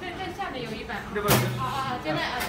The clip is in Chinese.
这这下面有一本。啊啊，真的啊。